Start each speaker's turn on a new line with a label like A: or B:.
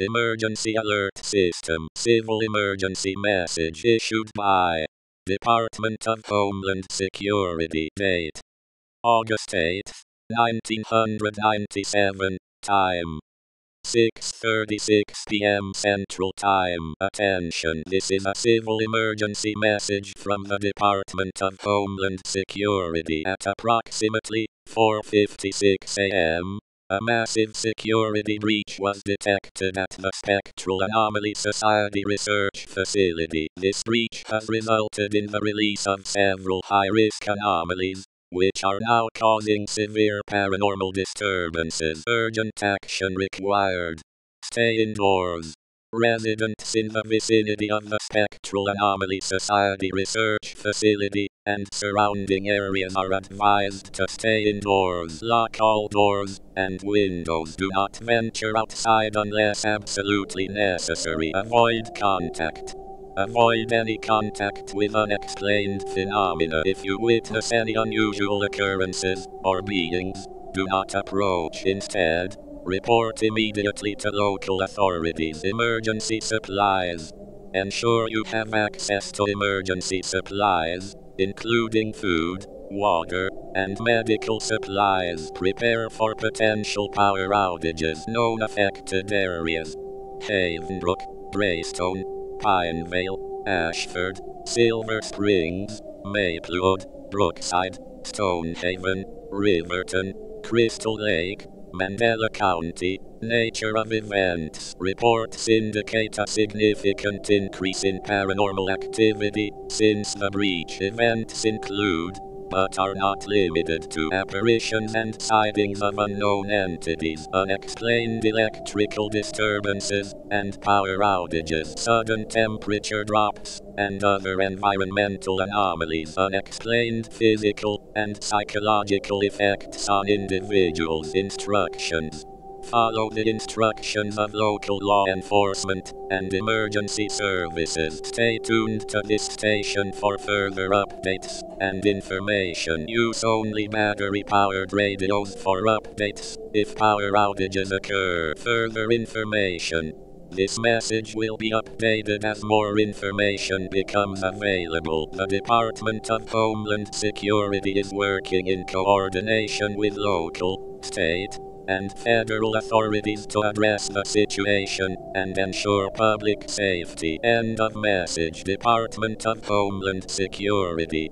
A: Emergency Alert System Civil Emergency Message issued by Department of Homeland Security Date August 8, 1997 Time 6:36 p.m. Central Time. Attention, this is a civil emergency message from the Department of Homeland Security at approximately 4:56 a.m. A massive security breach was detected at the Spectral Anomaly Society Research Facility. This breach has resulted in the release of several high-risk anomalies, which are now causing severe paranormal disturbances. Urgent action required. Stay indoors. Residents in the vicinity of the Spectral Anomaly Society Research Facility and surrounding areas are advised to stay indoors. Lock all doors and windows. Do not venture outside unless absolutely necessary. Avoid contact. Avoid any contact with unexplained phenomena. If you witness any unusual occurrences or beings, do not approach. Instead, report immediately to local authorities. Emergency supplies. Ensure you have access to emergency supplies, including food, water, and medical supplies. Prepare for potential power outages. Known affected areas Havenbrook, Greystone, Pinevale, Ashford, Silver Springs, Maplewood, Brookside, Stonehaven, Riverton, Crystal Lake, Mandela County. Nature of events. Reports indicate a significant increase in paranormal activity since the breach. Events include but are not limited to apparitions and sightings of unknown entities, unexplained electrical disturbances, and power outages, sudden temperature drops, and other environmental anomalies, unexplained physical and psychological effects on individuals. Instructions Follow the instructions of local law enforcement and emergency services. Stay tuned to this station for further updates and information. Use only battery powered radios for updates if power outages occur. Further information. This message will be updated as more information becomes available. The Department of Homeland Security is working in coordination with local, state, and federal authorities to address the situation and ensure public safety. End of message Department of Homeland Security.